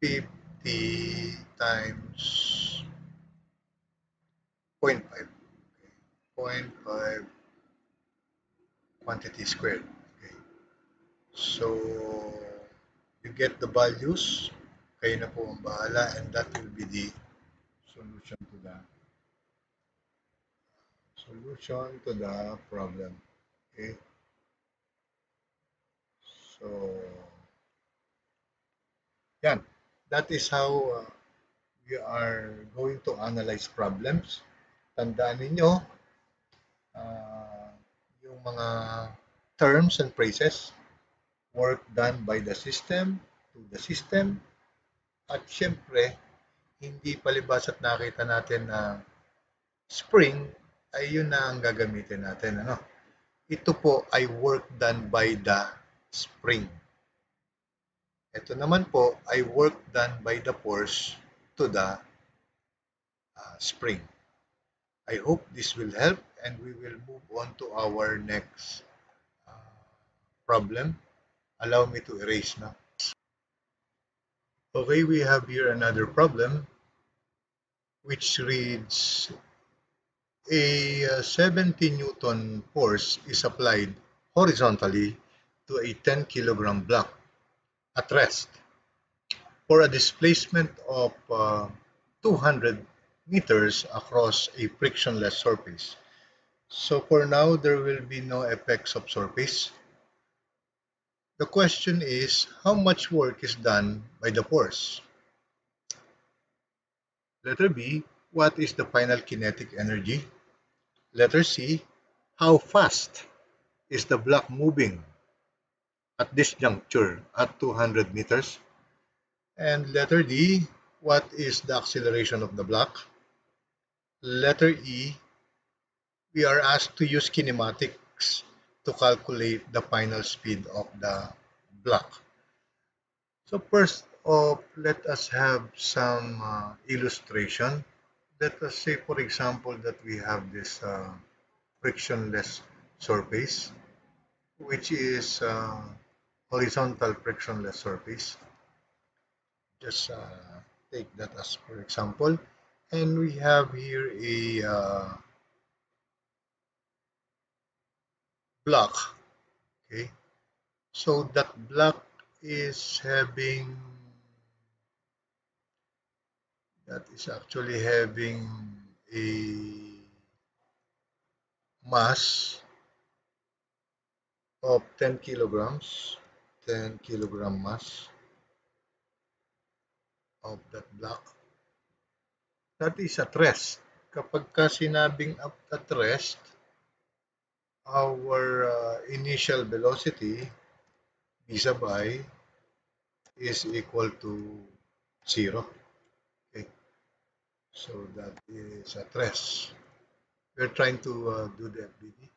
Speaker 1: 50 times 0.5 okay. 0.5 quantity squared. Okay. so you get the values kayo na po ang bahala and that will be the solution to the solution to the problem. Okay? So yan. That is how uh, we are going to analyze problems. Tandaan ninyo, uh, yung mga terms and phrases, work done by the system, to the system, at syempre, hindi palibas at nakita natin na spring ay yun na ang gagamitin natin. Ano? Ito po ay work done by the spring. Ito naman po ay work done by the force to the uh, spring. I hope this will help and we will move on to our next uh, problem. Allow me to erase now. Okay, we have here another problem which reads a 70 uh, Newton force is applied horizontally to a 10 kilogram block at rest for a displacement of uh, 200 meters across a frictionless surface. So for now, there will be no effects of surface. The question is, how much work is done by the force? Letter B, what is the final kinetic energy? Letter C, how fast is the block moving at this juncture at 200 meters? And letter D, what is the acceleration of the block? Letter E, we are asked to use kinematics to calculate the final speed of the block. So first off, let us have some uh, illustration. Let us say, for example, that we have this uh, frictionless surface, which is uh, horizontal frictionless surface. Just uh, take that as for example. And we have here a uh, block. Okay. So that block is having that is actually having a mass of 10 kilograms 10 kilogram mass of that block. That is at rest. Kapag ka sinabing at rest, our uh, initial velocity v sub i is equal to 0. Okay. So that is at rest. We're trying to uh, do the FBD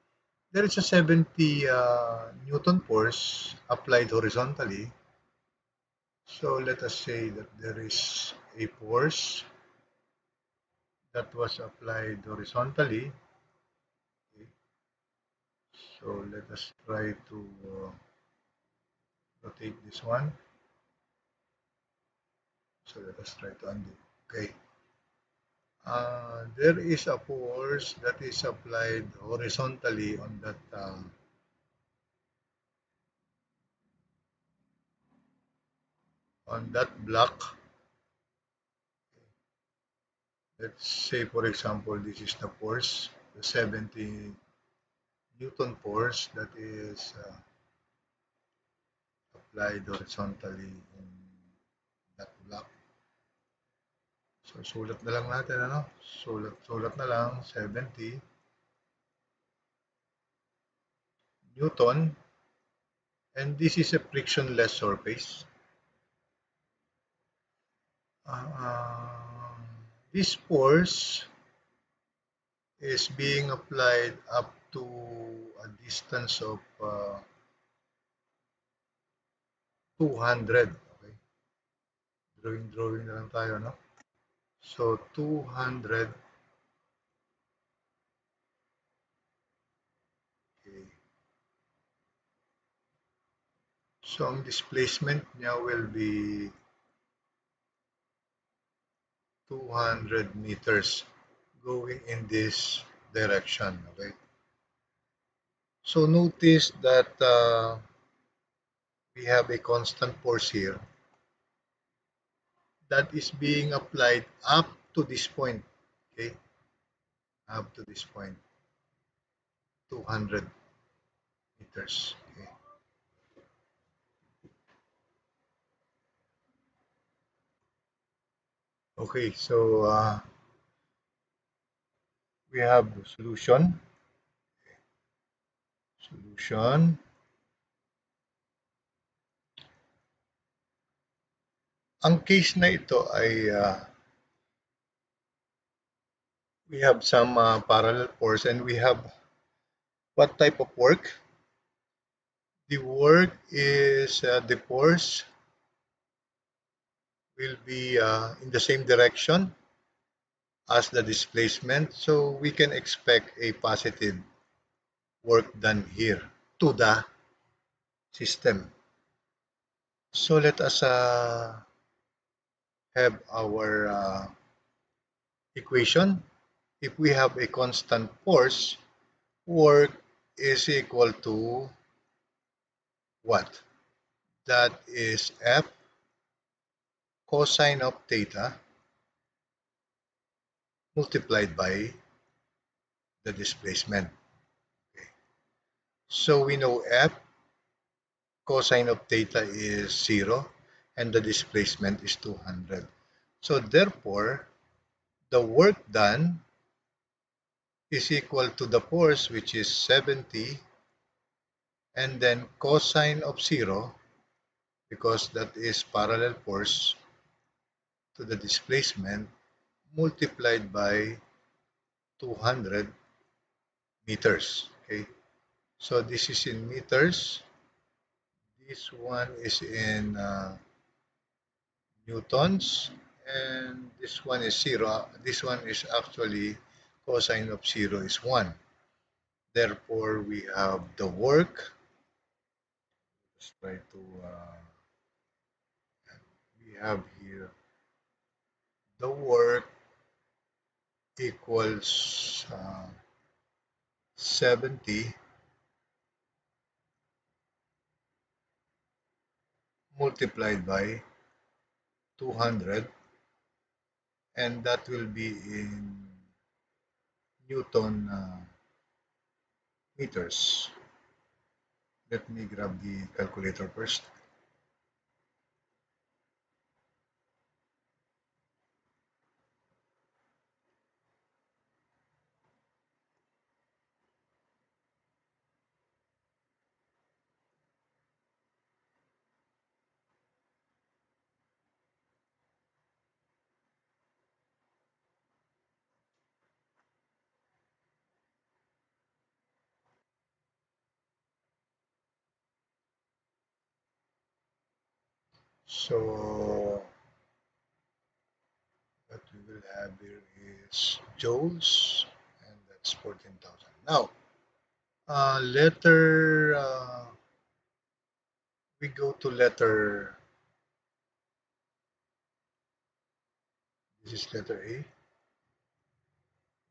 Speaker 1: there is a 70 uh, Newton force applied horizontally. So let us say that there is a force that was applied horizontally. So let us try to uh, rotate this one. So let us try to undo. Okay. Uh, there is a force that is applied horizontally on that uh, on that block. Let's say, for example, this is the force, the 70 Newton force that is uh, applied horizontally in that block. So, sulat na lang natin, ano? Sulat, sulat na lang, 70 Newton. And this is a frictionless surface. Uh, this force is being applied up to a distance of uh, 200. Okay. Drawing, drawing na lang tayo, no? So 200 okay. So ang displacement niya will be 200 meters going in this direction. Okay. So notice that uh, we have a constant force here that is being applied up to this point. Okay, up to this point, 200 meters. Okay. Okay, so uh, we have the solution. Solution. Ang case na ito ay uh, we have some uh, parallel force and we have what type of work? The work is uh, the force will be uh, in the same direction as the displacement. So we can expect a positive work done here to the system. So let us uh, have our uh, equation. If we have a constant force, work is equal to what? That is F cosine of theta multiplied by the displacement. So we know F cosine of theta is 0 and the displacement is 200. So therefore, the work done is equal to the force which is 70 and then cosine of 0 because that is parallel force to the displacement multiplied by 200 meters. Okay, So this is in meters. This one is in uh, newtons and this one is zero. This one is actually cosine of zero is one. Therefore, we have the work. Let's try to, uh, we have here the work equals uh, 70 multiplied by 200 and that will be in Newton uh, meters. Let me grab the calculator first. So what we will have here is joules, and that's 14,000. Now, uh, letter, uh, we go to letter, this is letter A.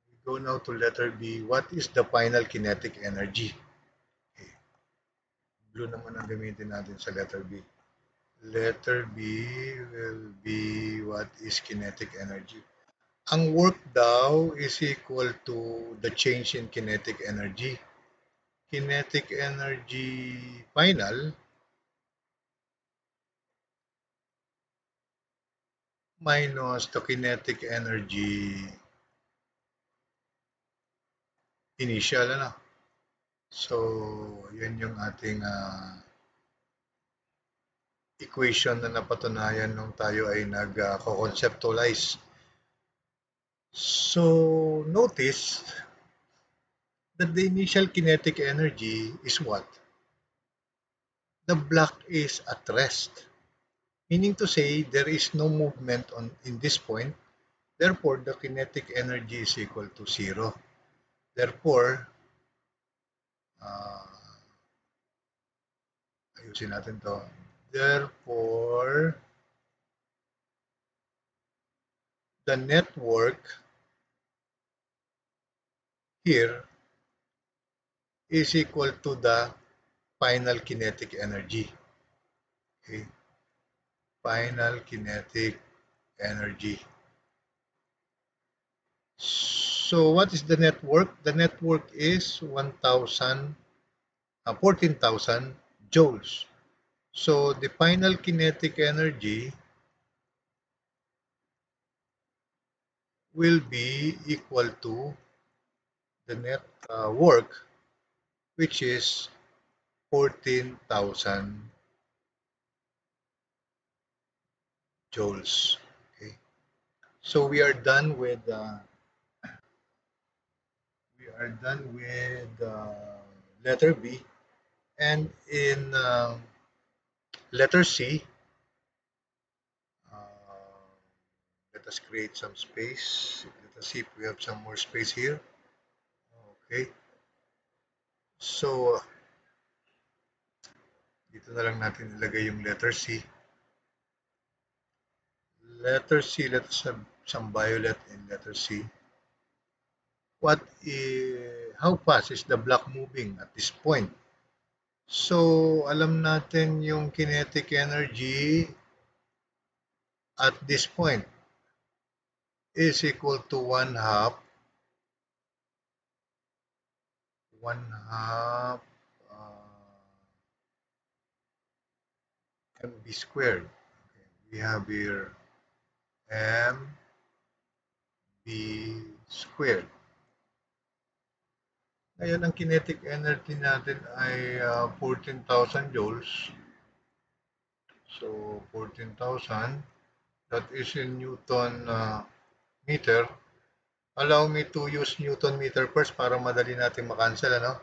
Speaker 1: We go now to letter B. What is the final kinetic energy? Okay. Blue naman ang gamitin natin sa letter B. Letter B will be what is kinetic energy. Ang work daw is equal to the change in kinetic energy. Kinetic energy final minus the kinetic energy initial ano. So, yan yung ating uh, equation na napatunayan nung tayo ay nag-conceptualize. So, notice that the initial kinetic energy is what? The block is at rest. Meaning to say, there is no movement on in this point. Therefore, the kinetic energy is equal to zero. Therefore, uh, ayusin natin to Therefore, the network here is equal to the final kinetic energy. Okay. Final kinetic energy. So what is the network? The network is 1,000, uh, 14,000 joules. So the final kinetic energy will be equal to the net uh, work which is 14,000 joules. Okay. So we are done with uh, we are done with uh, letter B and in uh, Letter C. Uh, let us create some space. Let us see if we have some more space here. Okay. So, dito na lang natin ilagay yung letter C. Letter C, let us have some violet in letter C. What is, how fast is the block moving at this point? So, alam natin yung kinetic energy at this point is equal to 1 half 1 half uh, mb squared. Okay. We have here m b squared. Ngayon, ang kinetic energy natin ay uh, ah, 14,000 joules. So, 14,000. That is in Newton uh, meter. Allow me to use Newton meter first para madali natin makancel, ano?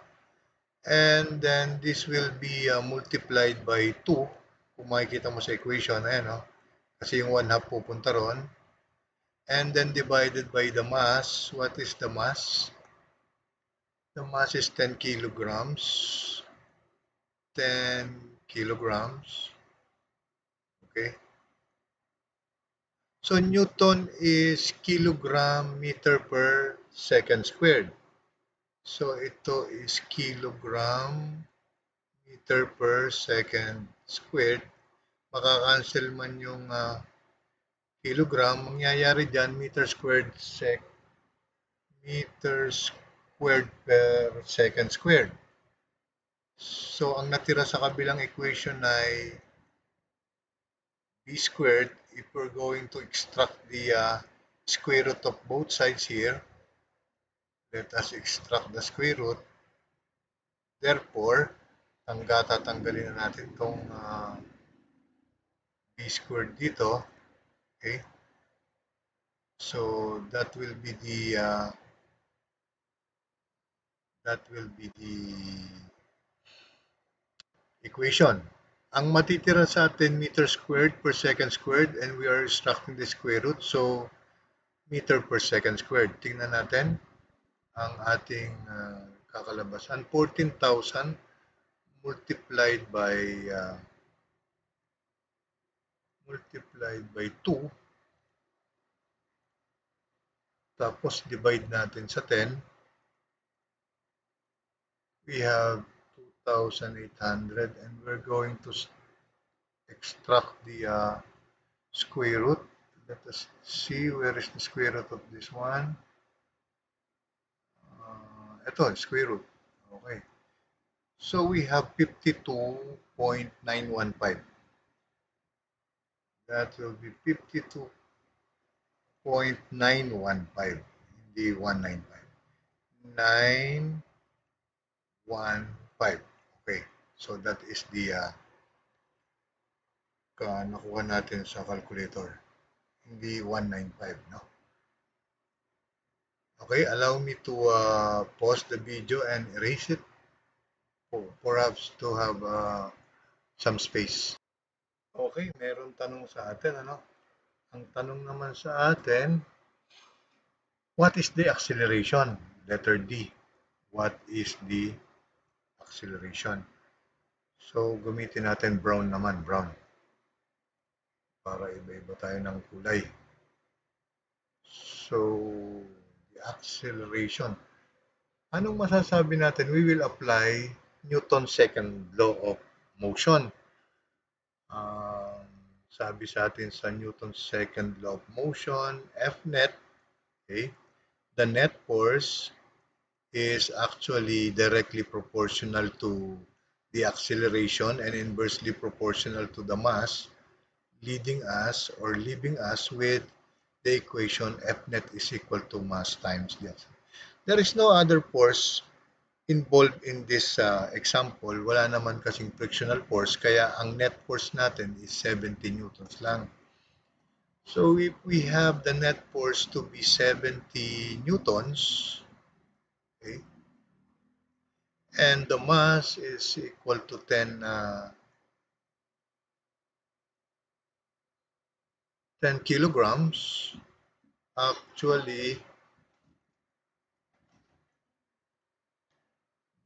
Speaker 1: And then this will be uh, multiplied by 2. Kung makikita mo sa equation, ayan o. Kasi yung 1 half pupunta ron. And then divided by the mass. What is the mass? The mass is 10 kilograms. 10 kilograms. Okay. So Newton is kilogram meter per second squared. So ito is kilogram meter per second squared. Makakancel man yung uh, kilogram. Mangyayari dyan meter squared sec meter squared per second squared. So ang natira sa kabilang equation ay b squared if we're going to extract the uh, square root of both sides here, let us extract the square root. Therefore, tangga tatanggalin na natin itong uh, b squared dito. Okay? So, that will be the uh, that will be the equation. Ang matitira sa atin, meter squared per second squared and we are extracting the square root. So, meter per second squared. Tingnan natin ang ating uh, kakalabasan. 14,000 multiplied by uh, multiplied by 2 tapos divide natin sa 10 we have 2,800 and we're going to extract the uh, square root. Let us see where is the square root of this one. Uh, ito, square root. Okay. So we have 52.915. That will be 52.915, hindi 195. 915. Okay. So that is the uh, ka nakuha natin sa calculator. Hindi 195, no? Okay, allow me to uh, pause the video and erase it. For, perhaps to have uh, some space. Okay, meron tanong sa atin, ano? Ang tanong naman sa atin, what is the acceleration? Letter D. What is the. So, gamitin natin brown naman, brown. Para iba-iba tayo ng kulay. So, the acceleration. Anong masasabi natin? We will apply Newton's second law of motion. Uh, sabi sa atin sa Newton's second law of motion, F net, okay, the net force is actually directly proportional to the acceleration and inversely proportional to the mass, leading us or leaving us with the equation F net is equal to mass times the There is no other force involved in this uh, example. Wala naman kasing frictional force, kaya ang net force natin is 70 newtons lang. So if we have the net force to be 70 newtons, okay. And the mass is equal to 10 uh, 10 kilograms. Actually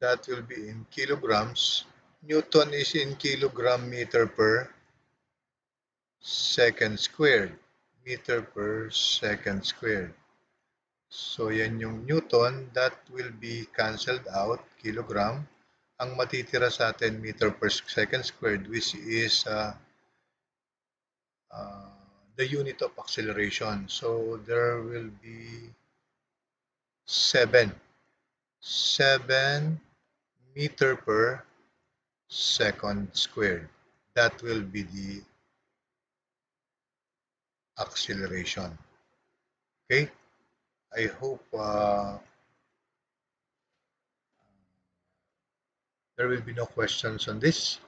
Speaker 1: that will be in kilograms. Newton is in kilogram meter per second squared. Meter per second squared So, yan yung Newton. That will be cancelled out, kilogram. Ang matitira sa atin, meter per second squared, which is uh, uh, the unit of acceleration. So, there will be 7. 7 meter per second squared. That will be the acceleration. Okay? I hope uh, there will be no questions on this.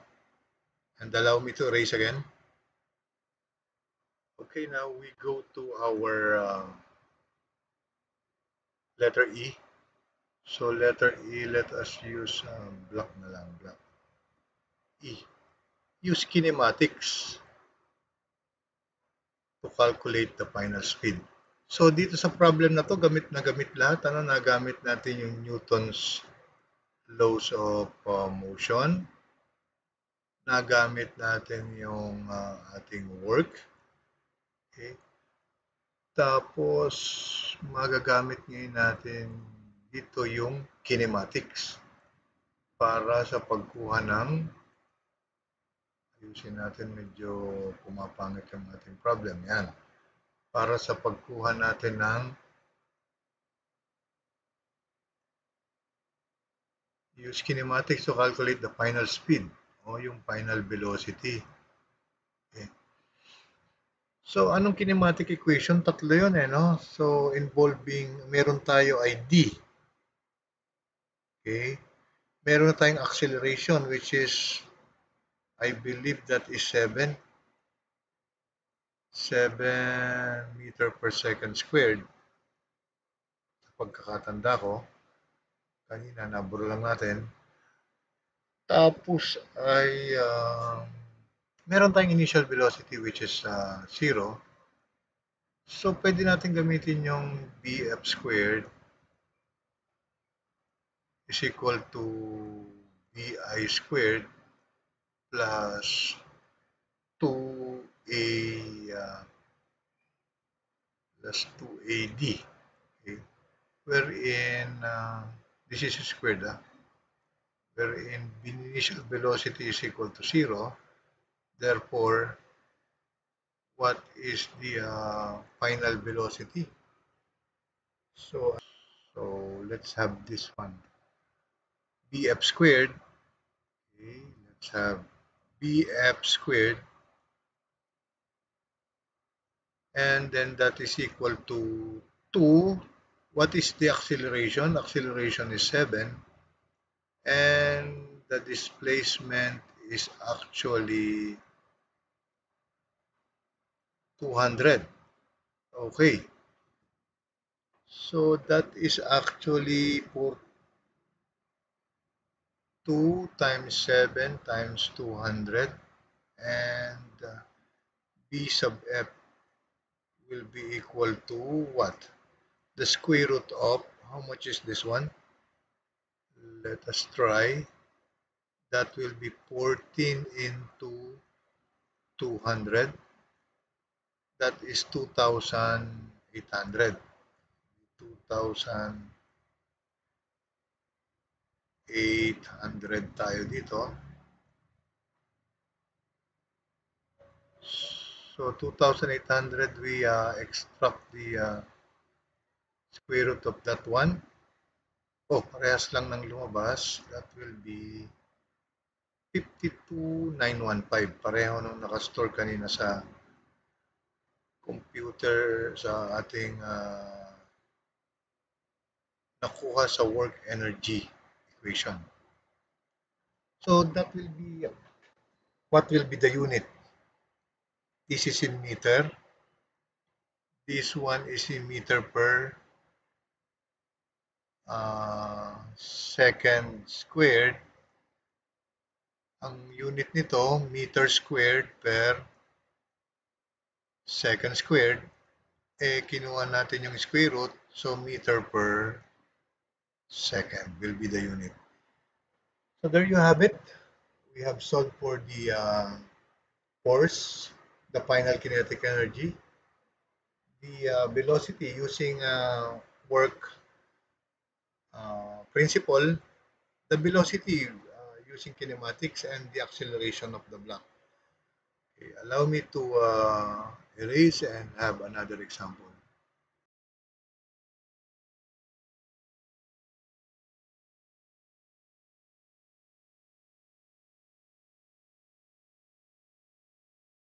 Speaker 1: And allow me to erase again. Okay, now we go to our uh, letter E. So letter E, let us use uh, block na lang, block. E. Use kinematics to calculate the final speed. So dito sa problem na to, gamit na gamit lahat. Ano, nagamit natin yung Newton's laws of uh, motion. Nagamit natin yung uh, ating work. Okay. Tapos, magagamit ngayon natin dito yung kinematics para sa pagkuha ng ayusin natin medyo pumapangit yung ating problem. Yan. Para sa pagkuha natin ng use kinematics to calculate the final speed o yung final velocity. Okay. So, anong kinematic equation? Tatlo yun eh, no? So, involving, meron tayo ay D. Okay. Meron tayong acceleration which is, I believe that is 7. 7 meter per second squared. Pagkakatanda ko, kanina naburo lang natin. Tapos ay uh, meron tayong initial velocity which is uh, 0. So pwede natin gamitin yung bf squared is equal to bi squared plus 2a uh, plus 2ad okay. Wherein uh, this is squared ah, wherein initial velocity is equal to 0 therefore what is the uh, final velocity? So so let's have this one. Bf squared. Okay. Let's have bf squared and then that is equal to 2 what is the acceleration? Acceleration is 7 and the displacement is actually 200 okay. So that is actually for 2 times 7 times 200 and uh, b sub f will be equal to what? The square root of, how much is this one? Let us try. That will be 14 into 200. That is 2,800. 2,800 tayo dito. So 2,800 we uh, extract the uh, square root of that one. Oh, parehas lang ng lumabas. That will be 52,915. Pareho nung nakastore kanina sa computer sa ating uh, nakuha sa work energy equation. So that will be what will be the unit this is in meter. This one is in meter per uh, second squared. Ang unit nito, meter squared per second squared. Eh, kinuha natin yung square root. So, meter per second will be the unit. So, there you have it. We have solved for the uh, force the final kinetic energy, the uh, velocity using uh, work uh, principle, the velocity uh, using kinematics, and the acceleration of the block. Okay, allow me to uh, erase and have another example.